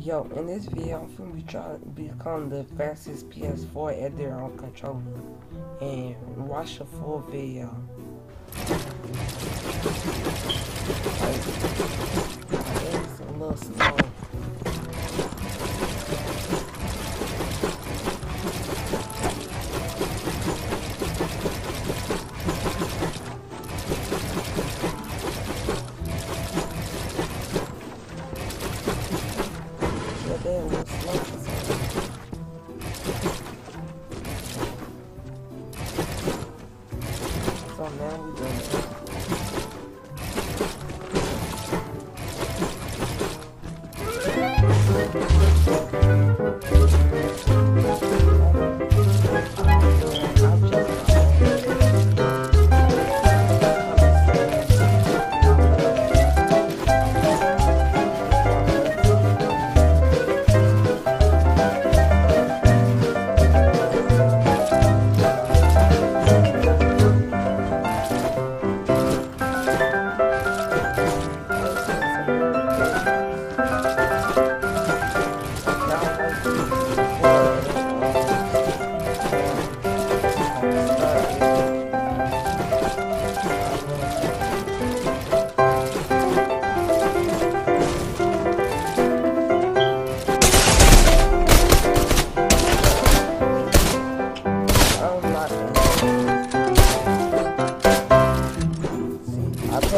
Yo, in this video, I'm gonna be trying to become the fastest PS4 editor on controller. And watch the full video. It's a little slow.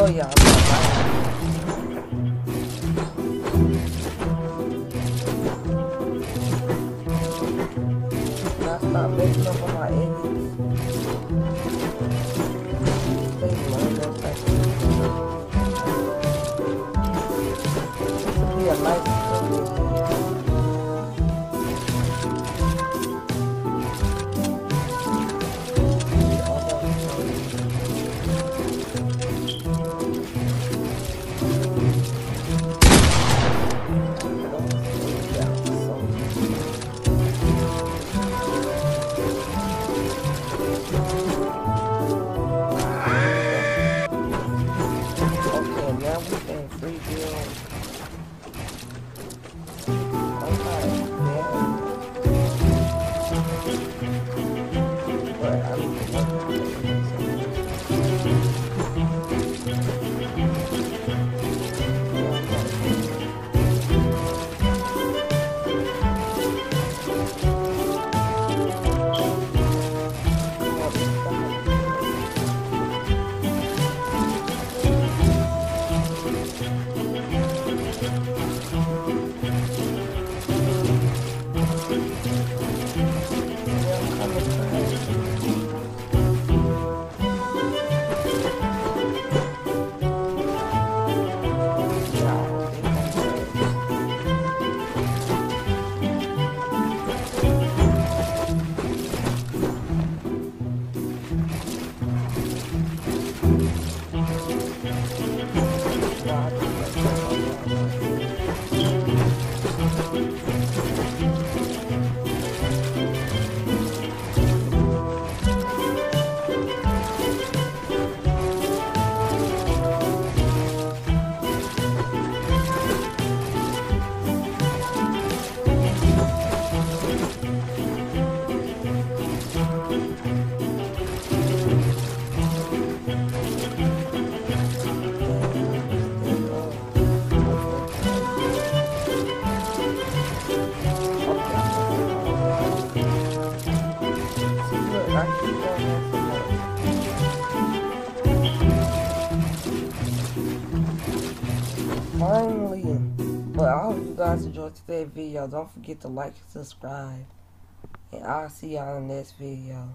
I told y'all I'm not Finally, but I hope you guys enjoyed today's video. Don't forget to like and subscribe. And I'll see y'all in the next video.